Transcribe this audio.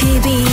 keep it.